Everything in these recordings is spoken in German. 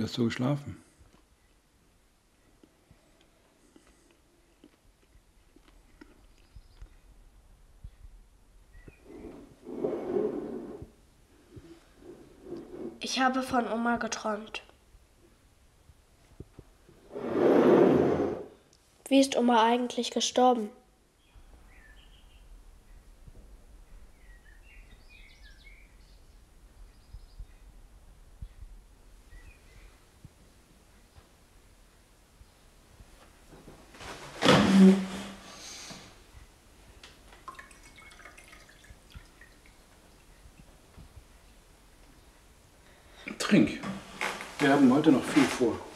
Wie hast du geschlafen? Ich habe von Oma geträumt. Wie ist Oma eigentlich gestorben? Trink. Wir haben heute noch viel vor.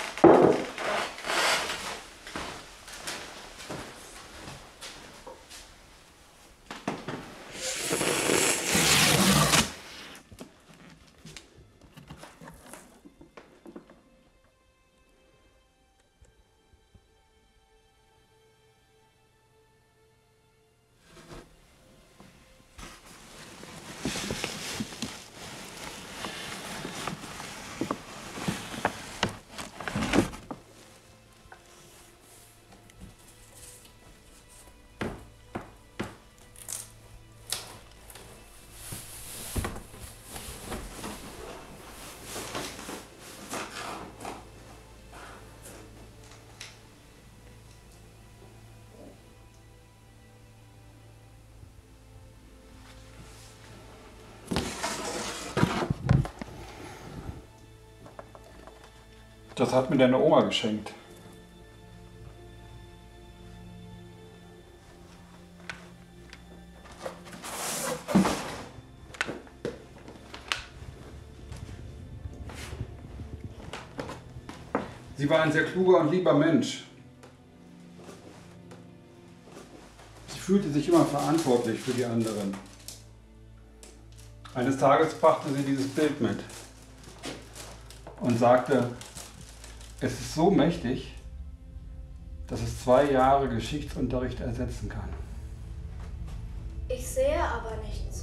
Das hat mir deine Oma geschenkt. Sie war ein sehr kluger und lieber Mensch. Sie fühlte sich immer verantwortlich für die anderen. Eines Tages brachte sie dieses Bild mit und sagte, es ist so mächtig, dass es zwei Jahre Geschichtsunterricht ersetzen kann. Ich sehe aber nichts.